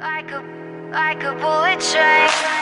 Like a, like a bullet train.